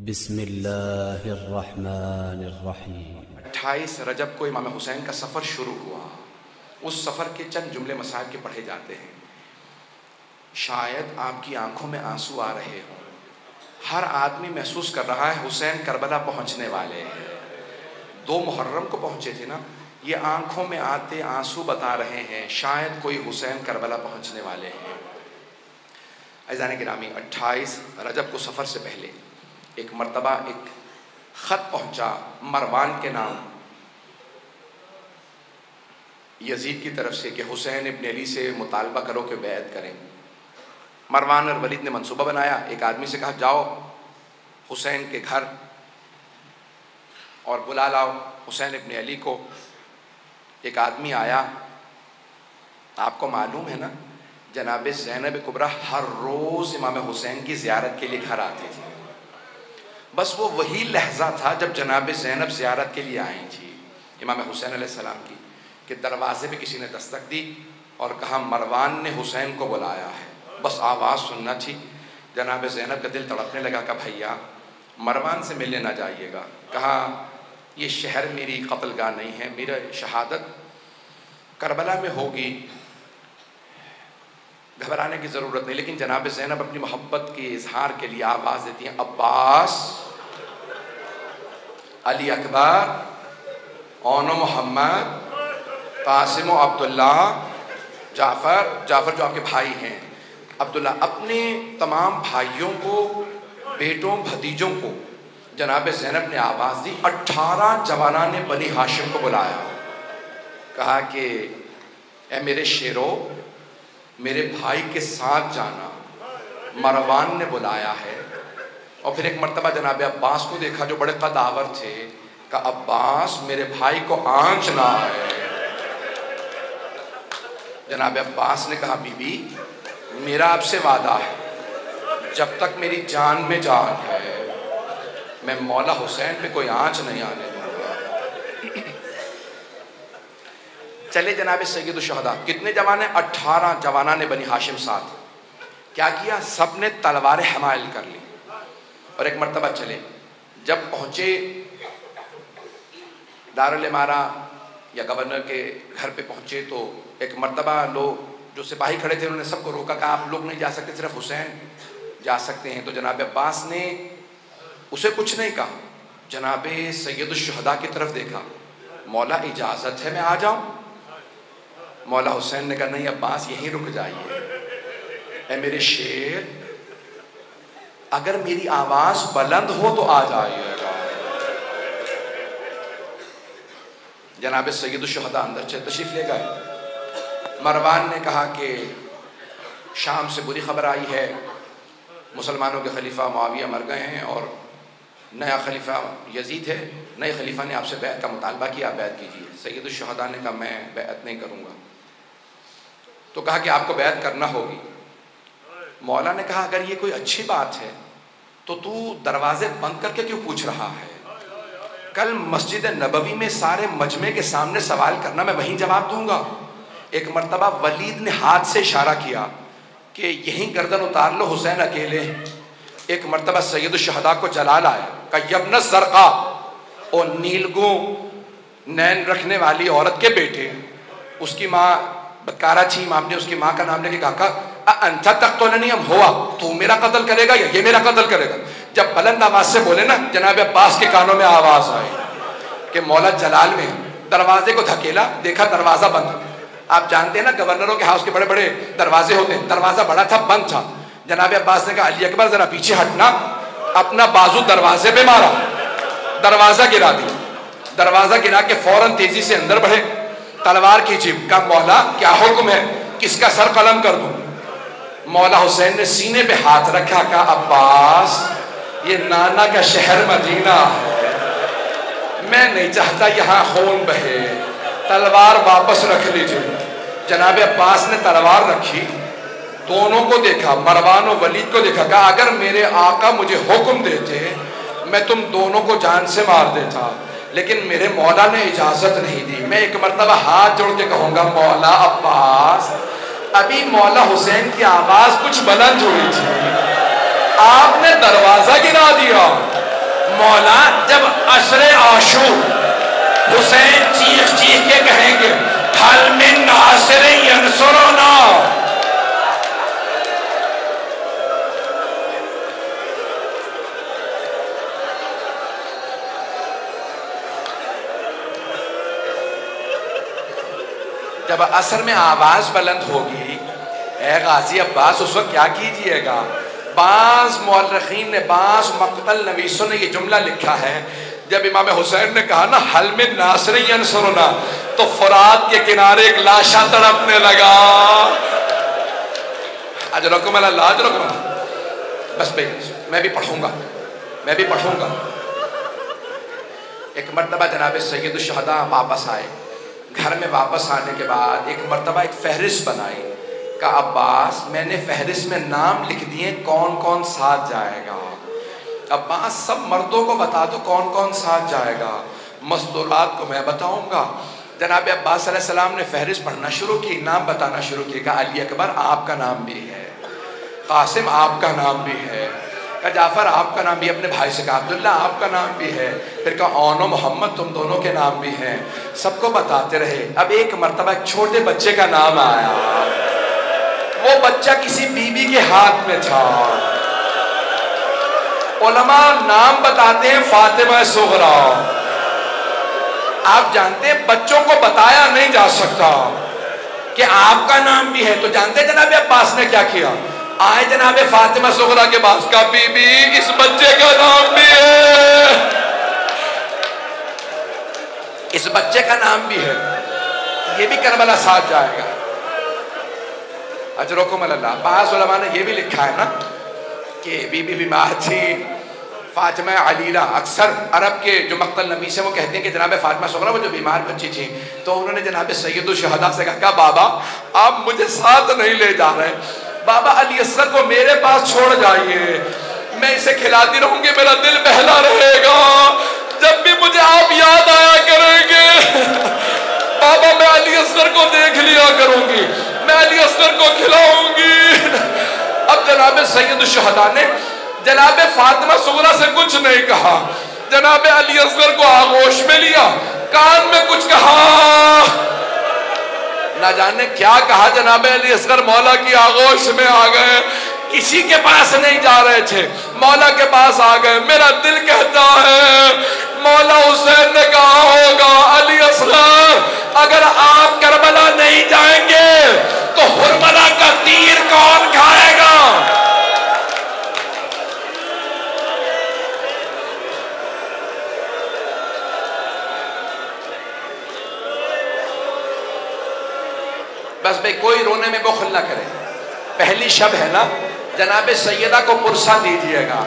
बिस्मिल्लाहिर्रहमानिर्रहीम। अट्ठाईस रजब को इमाम हुसैन का सफ़र शुरू हुआ। उस सफ़र के चंद जुमले मसाइल के पढ़े जाते हैं। शायद आपकी आँखों में आँसू आ रहे हों। हर आदमी महसूस कर रहा है हुसैन करबला पहुँचने वाले हैं। दो मुहर्रम को पहुँचे थे ना? ये आँखों में आते आँसू बता रहे हैं, शायद कोई हुसैन करबला पहुँचने वाले हैं। ऐजान गिरामी अट्ठाईस रजब को सफ़र से पहले एक मरतबा, एक ख़त पहुँचा मरवान के नाम। यजीद की तरफ़ से कि हुसैन इब्न अली से मुतालबा करो कि बैत करें। मरवान और वलीद ने मंसूबा बनाया, एक आदमी से कहा, जाओ हुसैन के घर और बुला लाओ। हुसैन इब्न अली को एक आदमी आया, आपको मालूम है ना, जनाब जैनब कुबरा हर रोज़ इमाम हुसैन की ज़्यारत के लिए घर आते थी। बस वो वही लहजा था जब जनाब जैनब ज़्यारत के लिए आई थी इमाम हुसैन सलाम की, कि दरवाजे पे किसी ने दस्तक दी और कहा, मरवान ने हुसैन को बुलाया है। बस आवाज़ सुनना थी। जनाब जैनब का दिल तड़पने लगा का भैया, मरवान से मिलने ना जाइएगा। कहा, ये शहर मेरी कत्लगाह नहीं है, मेरा शहादत करबला में होगी। घबराने की ज़रूरत नहीं, लेकिन जनाब जैनब अपनी मोहब्बत के इजहार के लिए आवाज़ देती हैं, अब्बास। अली अकबर, ओन मोहम्मद, कासिम अब्दुल्ला जाफ़र जाफ़र जो आपके भाई हैं। अब्दुल्ला अपने तमाम भाइयों को, बेटों, भतीजों को, जनाब जैनब ने आवाज़ दी अट्ठारह जवाना ने बनी हाशिम को बुलाया। कहा कि, ए मेरे शेरों, मेरे भाई के साथ जाना, मरवान ने बुलाया है और फिर एक मरतबा जनाब अब्बास को देखा जो बड़े कदावर थे, का अब्बास मेरे भाई को आँच ना आए जनाब अब्बास ने कहा, बीबी, मेरा आपसे वादा है, जब तक मेरी जान में जान है, मैं मौला हुसैन पे कोई आँच नहीं आने दूँगा। चले जनाब सैद शहदा। कितने जवान अट्ठारह जवाना ने बनी हाशिम साथ। क्या किया? सबने तलवारें हमायल कर ली। और एक मरतबा चले। जब पहुँचे दारुल मारा या गवर्नर के घर पे पहुँचे तो एक मरतबा लोग जो सिपाही खड़े थे, उन्होंने सबको रोका, कहा, आप लोग नहीं जा सकते, सिर्फ़ हुसैन जा सकते हैं। तो जनाब अब्बास ने उसे कुछ नहीं कहा। जनाब सैदुलशहदा की तरफ़ देखा। मौला, इजाज़त है, मैं आ जाऊँ? मौला हुसैन ने कहा, नहीं अब्बास, यहीं रुक जाइए। मेरे शेर अगर मेरी आवाज़ बुलंद हो तो आ जाइएगा। जनाब सैदुलशहदा अंदर चल, तशरीफ़ ले गए। मरवान ने कहा कि शाम से बुरी खबर आई है। मुसलमानों के खलीफा मुआविया मर गए हैं और नया खलीफा यजीद है। नए खलीफा ने आपसे बैत का मुतालबा किया, आप बैत कीजिए। सैदुलशहदा ने कहा, मैं बैत नहीं करूँगा। तो कहा कि आपको बैत करना होगी। मौला ने कहा, अगर ये कोई अच्छी बात है तो तू दरवाजे बंद करके क्यों पूछ रहा है? कल मस्जिद नबवी में सारे मजमे के सामने सवाल करना मैं वहीं जवाब दूँगा। एक मरतबा वलीद ने हाथ से इशारा किया कि यहीं गर्दन उतार लो हुसैन अकेले। एक मरतबा सैद शहदा को जलाल आया का यबन सरका और नीलगो नैन रखने वाली औरत के बेटे, उसकी माँ बकारा थी माम ने उसकी माँ का नाम लेके कहा अंथा तक तो नहीं हम हुआ तू मेरा कत्ल करेगा या ये मेरा कत्ल करेगा? जब बुलंद आवाज़ से बोले ना, जनाब अब्बास के कानों में आवाज़ आई कि मौला जलाल में दरवाजे को धकेला, देखा दरवाज़ा बंद। आप जानते हैं ना, गवर्नरों के हाउस के बड़े बड़े दरवाजे होते हैं। दरवाज़ा बड़ा था, बंद था। जनाब अब्बास ने कहा, अली अकबर, जरा पीछे हटना अपना बाजू दरवाजे पे मारा। दरवाज़ा गिरा दिया। दरवाज़ा गिरा के फ़ौरन तेज़ी से अंदर बढ़े। तलवार की जिप का मौला, क्या हुक्म है? किसका सर कलम कर दूँ? मौला हुसैन ने सीने पे हाथ रखा का अब्बास, ये नाना का शहर मदीना है। मैं नहीं चाहता यहाँ खून बहे। तलवार वापस रख लीजिए। जनाब अब्बास ने तलवार रखी, दोनों को देखा, मरवान और वलीद को देखा, कहा, अगर मेरे आका मुझे हुक्म देते, मैं तुम दोनों को जान से मार देता। लेकिन मेरे मौला ने इजाज़त नहीं दी। मैं एक मरतबा हाथ जोड़ के कहूँगा, मौला अब्बास, अभी मौला हुसैन की आवाज़ कुछ बुलंद हुई थी। आपने दरवाज़ा गिरा दिया। मौला, जब असर आशू हुसैन चीख चीख के कहेंगे, हल मिन नासिर यनसुरना। जब असर में आवाज़ बुलंद होगी, ए गाजी अब्बास, उस वक्त क्या कीजिएगा? बाज मौलखीन ने, बाज मकतल नवीसों ने ये जुमला लिखा है। जब इमाम हुसैन ने कहा ना, हल में नासरी अनसरना तो फरात के किनारे एक लाशा तड़पने लगा। आज रकम लाज रकम बस भाई, मैं भी पढ़ूँगा, मैं भी पढ़ूँगा। एक मरतबा जनाब सैद शहदा वापस आए। घर में वापस आने के बाद एक मरतबा, एक फहरिस्त बनाई, का अब्बास, मैंने फहरिस्त में नाम लिख दिए कौन कौन साथ जाएगा? अब्बास सब मर्दों को बता दो कौन कौन साथ जाएगा? मस्तूरात को मैं बताऊँगा। जनाब अब्बास सलाम ने फहरिस्त पढ़ना शुरू की, नाम बताना शुरू किया अली अकबर, आपका नाम भी है। कासिम, आपका नाम भी है। कहा, जाफ़र, आपका नाम भी अपने भाई से कहा, अब्दुल्ला, आपका नाम भी है। फिर कहा ओनो मोहम्मद, तुम दोनों के नाम भी हैं। सबको बताते रहे। अब एक मरतबा, एक छोटे बच्चे का नाम आया। वो बच्चा किसी बीबी के हाथ में था। ओलमा नाम बताते हैं फातिमा सुगरा। आप जानते हैं, बच्चों को बताया नहीं जा सकता कि आपका नाम भी है। तो जानते जनाब अब्बास ने क्या किया? आए जनाब फातिमा सुगरा के पास का बीबी, इस बच्चे का नाम भी है। इस बच्चे का नाम भी है। ये भी करबला साथ जाएगा। अजरकुम बास ने ये भी लिखा है ना, कि बीबी बीमार थी। फातिमा अलीला अक्सर अरब के जो मकतल नबी से वो कहते हैं कि जनाब फातिमा सुगरा, वो जो बीमार बच्ची थी। तो उन्होंने जनाब सैदुलशहदा से कहा बाबा, आप मुझे साथ नहीं ले जा रहे। बाबा अली असगर को मेरे पास छोड़ जाइए। मैं इसे खिलाती रहूँगी, मेरा दिल बहला रहेगा। जब भी मुझे आप याद आया करेंगे। बाबा, मैं अली असगर को देख लिया करूँगी। मैं अली असगर को खिलाऊँगी। अब जनाब सैयद शहदा ने, जनाब फातिमा सुगरा से कुछ नहीं कहा। जनाब अली असगर को आगोश में लिया, कान में कुछ कहा। ना जाने क्या कहा जनाब अली असगर मौला की आगोश में आ गए। किसी के पास नहीं जा रहे थे। मौला के पास आ गए। मेरा दिल कहता है, मौला हुसैन ने कहा होगा अली असगर अगर आप करबला नहीं जाएँगे तो हुरमला का तीर कौन खाएगा? बस भाई, कोई रोने में बखल ना करे। पहली शब है ना, जनाब सैदा को पुरसा दीजिएगा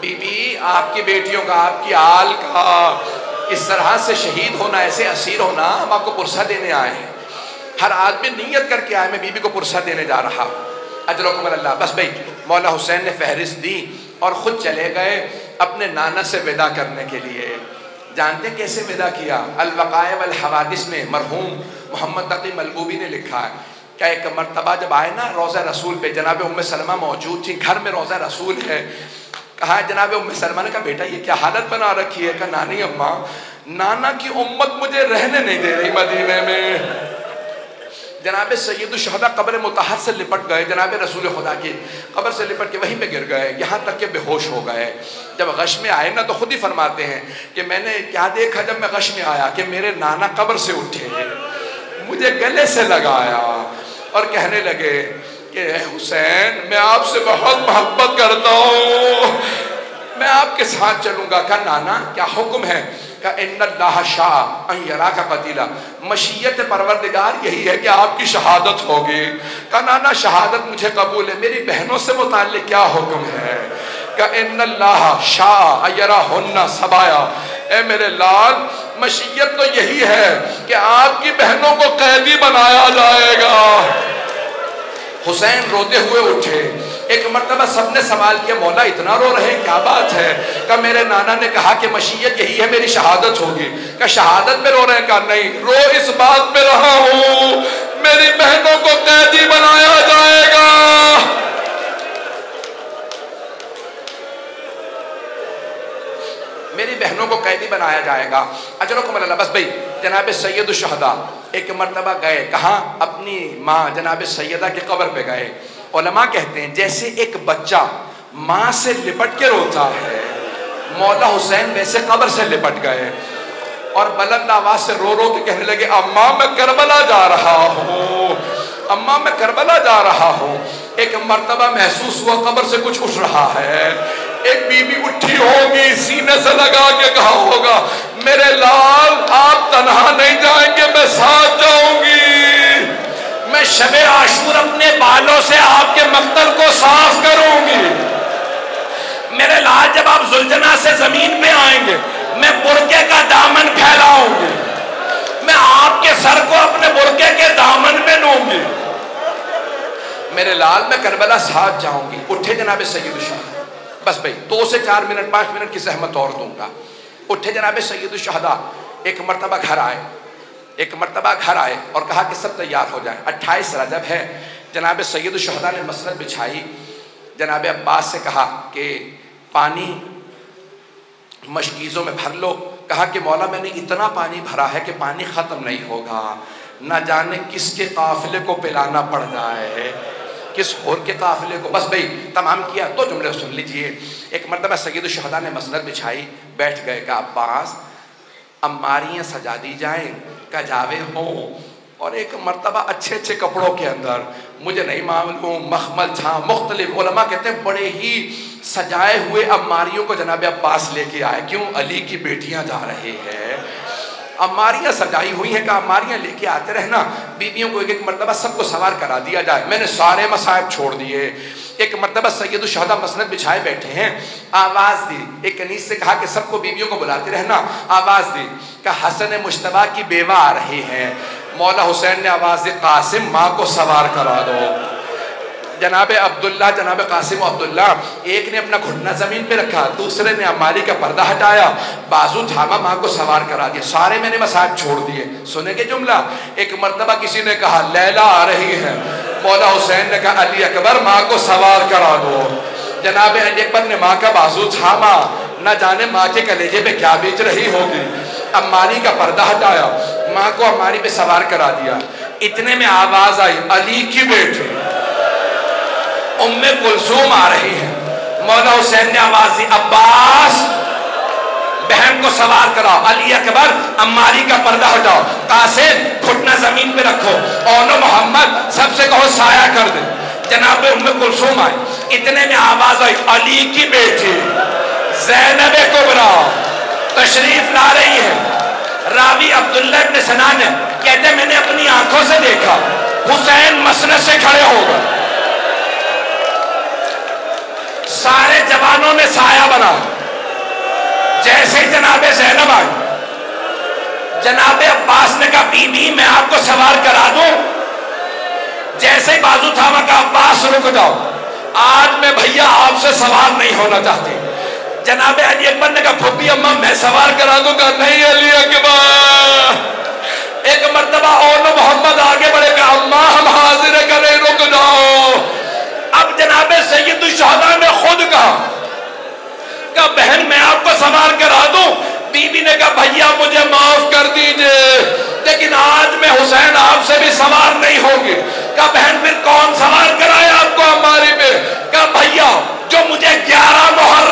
बीबी, आपकी बेटियों का, आपकी आल का, इस तरह से शहीद होना, ऐसे असीर होना, हम आपको पुरसा देने आए हैं। हर आदमी नीयत करके आए, मैं बीबी को पुरसा देने जा रहा अजरकुमर अल्लाह। बस भाई, मौला हुसैन ने फहरिस्त दी और ख़ुद चले गए अपने नाना से विदा करने के लिए। जानते कैसे विदा किया? अलवक़ायब हवादिस में मरहूम मोहम्मद तकी मलबूबी ने लिखा है, क्या एक मरतबा जब आए ना रोज़ा रसूल पे, जनाब उम सलमा मौजूद थी, घर में रोज़ा रसूल है। कहा जनाब उम सलमा ने कहा, बेटा, ये क्या हालत बना रखी है कहा नानी अम्मा? नाना की उम्मत मुझे रहने नहीं दे रही मदीने में। जनाब सैदुलशहदा कब्र मतहर से लिपट गए। जनाब रसूल खुदा की कब्र से लिपट के वहीं पे गिर गए। यहाँ तक के बेहोश हो गए। जब गश में आए ना तो खुद ही फरमाते हैं कि मैंने क्या देखा जब मैं गश में आया कि मेरे नाना कब्र से उठे मुझे गले से लगाया और कहने लगे कि हुसैन, मैं आपसे बहुत मोहब्बत करता हूँ। मैं आपके साथ चलूँगा। क्या नाना, क्या हुक्म है? शाह का कतीला। मशीयत परवरदिगार यही है कि आपकी शहादत होगी। का नाना, शहादत मुझे कबूल है। मेरी बहनों से मुताल क्या हुक्म है? का शाह, अयरा हन्ना, सबाया। ए मेरे लाल मशीयत तो यही है कि आपकी बहनों को कैदी बनाया जाएगा। हुसैन रोते हुए उठे। एक मरतबा सबने सवाल किया। मौला इतना रो रहे क्या बात है? का मेरे नाना ने कहा कि मशीयत यही है, मेरी शहादत होगी। का शहादत में रो रहे का नहीं, रो इस बात में रहा हूँ। मेरी बहनों को कैदी बनाया जाएगा। बहनों को कैदी बनाया जाएगा। अजरकुम बस भाई, जनाब सैद शहदा, एक मरतबा गए, कहाँ? अपनी माँ, जनाब सैदा के कब्र पे गए। ओलमा कहते हैं, जैसे एक बच्चा माँ से लिपट के रोता है, मौला हुसैन वैसे कब्र से लिपट गए। और बुलंद आवाज़ से रो रो के कहने लगे, अम्मा, मैं करबला जा रहा हूँ। अम्मा, मैं करबला जा रहा हूँ। एक मरतबा महसूस हुआ, कब्र से कुछ उठ रहा है। एक बीबी उठी होगी सीने से लगा के कहा होगा, मेरे लाल, आप तनहा नहीं जाएँगे, मैं साथ जाऊँगी। मैं शबे आशूर अपने बालों से आपके मक्तल को साफ़ करूँगी। मेरे लाल जब आप जुलझना से ज़मीन पे आएँगे, मैं बुरके का दामन फैलाऊँगी। मैं आपके सर को अपने बुरके के दामन में लूँगी। मेरे लाल, मैं करबला साथ जाऊँगी। उठे जनाब सैद शाह। बस भाई दो से चार मिनट, पाँच मिनट की सहमत और दूँगा। उठे जनाब सैद शहदा, एक मरतबा घर आए। एक मरतबा घर आए और कहा कि सब तैयार हो जाए। अट्ठाईस रजब है। जनाब सैद शहदा ने मसरत बिछाई। जनाब अब्बास से कहा कि पानी मशकीज़ों में भर लो। कहा कि मौला, मैंने इतना पानी भरा है कि पानी ख़त्म नहीं होगा। ना जाने किसके काफिले को पिलाना पड़ जाए। किस और के काफिले को? बस भाई, तमाम किया तो जुमले सुन लीजिए। एक मरतबा सैद शहदा ने मसनत बिछाई, बैठ गए का अब्बास। अम्मारियाँ सजा दी जाएँ कजावे हों। और एक मरतबा अच्छे अच्छे कपड़ों के अंदर, मुझे नहीं मालूम, मखमल छा, मुख्तलिफ़ कहते हैं, बड़े ही सजाए हुए अम्मारियों को जनाब अब्बास लेके आए। क्यों? अली की बेटियाँ जा रहे हैं। अमारियाँ सजाई हुई हैं का अमारियाँ लेके आते रहना। बीबियों को एक एक मरतबा सबको सवार करा दिया जाए। मैंने सारे मसायब छोड़ दिए। एक मरतबा सैद शहदा मसनत बिछाए बैठे हैं। आवाज़ दी। एक कनीस से कहा कि सबको बीबियों को बुलाते रहना। आवाज़ दी। का हसन मुशतबा की बेवा आ रही है। मौला हुसैन ने आवाज़ दी, कासिम, माँ को सवार करा दो। जनाब अब्दुल्ला, जनाब कासिम अब्दुल्ला, एक ने अपना घुटना ज़मीन पे रखा, दूसरे ने अमारी का पर्दा हटाया, बाजू थामा माँ को सवार करा दिया, सारे मैंने मसाज छोड़ दिए। सुने के जुमला? एक मरतबा किसी ने कहा, लैला आ रही है। मौला हुसैन ने कहा, अली अकबर, माँ को सवार करा दो। जनाब अली अकबर ने माँ का बाजू थामा न जाने माँ के कलेजे पे क्या बेच रही होगी। अम्मारी का पर्दा हटाया, माँ को अम्मारी पे सवार करा दिया। इतने में आवाज़ आई, अली की बेटी। उम्मे कुलसूम आ रही है। मौला हुसैन ने आवाज़ दी, अब्बास, बहन को सवार कराओ। अली अकबर, अम्मारी का पर्दा हटाओ। कासिम, घुटना ज़मीन पे रखो। ओनो मोहम्मद, सबसे कहो, साया कर दे। जनाब उम्मे कुलसूम आई इतने में आवाज़ आई, अली की बेटी, जैनब कुबरा। तशरीफ़ ला रही है। रावी अब्दुल्ला इब्न सना ने कहते मैंने अपनी आँखों से देखा। हुसैन मसनद से खड़े हो गए। सारे जवानों ने साया बना। जैसे ही जनाबे जैनब आई जनाबे अब्बास ने कहा, बीबी, मैं आपको सवार करा दूँ। जैसे ही बाजू थामा का अब्बास, रुक जाओ। आज मैं भैया आपसे सवार नहीं होना चाहती। जनाबे अली अकबर ने कहा फुप्पी अम्मा, मैं सवार करा दूँगा नहीं, अली अकबर। एक मरतबा और मोहम्मद आगे बढ़े। कहा, अम्मा, हम हाजिर करें, रुक जाओ। अब जनाब सैयद शहदा ने खुद कहा का बहन, मैं आपको सवार करा दू? बीबी ने कहा, भैया, मुझे माफ़ कर दीजिए, लेकिन आज मैं हुसैन आपसे भी सवार नहीं होगी। का बहन, फिर कौन सवार कराए आपको हमारी पे? का भैया, जो मुझे ग्यारह मुहर्रम को